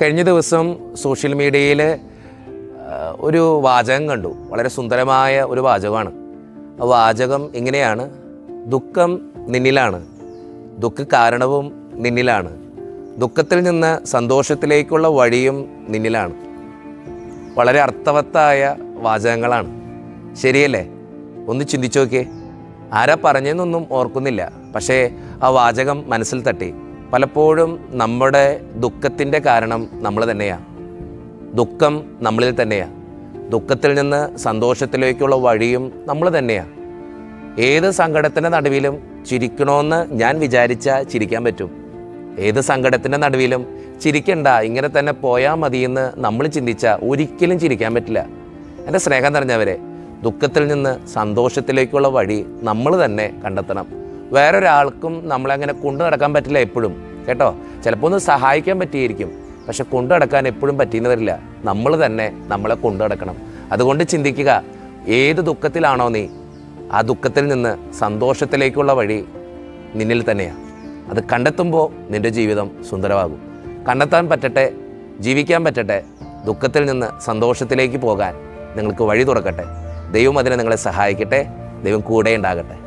കഴിഞ്ഞ ദിവസം സോഷ്യൽ മീഡിയയിൽ ഒരു വാചകം കണ്ടു. വളരെ സുന്ദരമായ ഒരു വാചകമാണ്. ആ വാചകം ഇങ്ങനെയാണ്. ദുഃഖം നിന്നിലാണ്. ദുഃഖ കാരണവും നിന്നിലാണ്. ദുഃഖത്തിൽ നിന്ന് സന്തോഷത്തിലേക്കുള്ള വഴിയും നിന്നിലാണ്. വളരെ അർത്ഥവത്തായ വാചകങ്ങളാണ്. ശരിയല്ലേ? ഒന്ന് ചിന്തിച്ചു നോക്കിയേ. ആരാ പറഞ്ഞെന്നൊന്നും ഓർക്കുന്നില്ല. പക്ഷേ ആ വാചകം മനസ്സിൽ തട്ടി. പലപ്പോഴും നമ്മുടെ ദുഃഖത്തിന്റെ കാരണം നമ്മൾ തന്നെയാണ് ദുഃഖം നമ്മളിൽ തന്നെയാണ് ദുഃഖത്തിൽ നിന്ന് സന്തോഷത്തിലേക്കുള്ള വഴിയും നമ്മൾ തന്നെയാണ് ഏത് സങ്കടത്തിന്റെ നടുവിലും ചിരിക്കണമെന്ന് ഞാൻ വിചാരിച്ചാൽ ചിരിക്കാൻ പറ്റും. ഏത് സങ്കടത്തിന്റെ നടുവിലും ചിരിക്കണ്ട ഇങ്ങനെ തന്നെ പോയാൽ മതിയെന്ന് നമ്മൾ ചിന്തിച്ചാൽ ഒരിക്കലും ചിരിക്കാൻ പറ്റില്ല. എന്റെ സ്നേഹം നിറഞ്ഞവരെ ദുഃഖത്തിൽ നിന്ന് സന്തോഷത്തിലേക്കുള്ള വഴി നമ്മൾ തന്നെ കണ്ടെത്തണം. വേറൊരാൾക്കും നമ്മളങ്ങനെ കൊണ്ടു നടക്കാൻ പറ്റില്ല എപ്പോഴും. കേട്ടോ? ചിലപ്പോൾ ഒന്ന് സഹായിക്കാൻ പറ്റിയിരിക്കും. പക്ഷെ കൊണ്ടു നടക്കാൻ എപ്പോഴും പറ്റിയെന്ന് നമ്മൾ തന്നെ നമ്മളെ കൊണ്ടു നടക്കണം. അതുകൊണ്ട് ചിന്തിക്കുക ഏത് ദുഃഖത്തിലാണോ നീ ആ ദുഃഖത്തിൽ നിന്ന് സന്തോഷത്തിലേക്കുള്ള വഴി നിന്നിൽ തന്നെയാണ് അത് കണ്ടെത്തുമ്പോൾ നിന്റെ ജീവിതം സുന്ദരമാകും. കണ്ടെത്താൻ പറ്റട്ടെ ജീവിക്കാൻ പറ്റട്ടെ ദുഃഖത്തിൽ നിന്ന് സന്തോഷത്തിലേക്ക് പോകാൻ നിങ്ങൾക്ക് വഴി തുറക്കട്ടെ. ദൈവം അതിനെ നിങ്ങളെ സഹായിക്കട്ടെ. ദൈവം കൂടെ ഉണ്ടാകട്ടെ.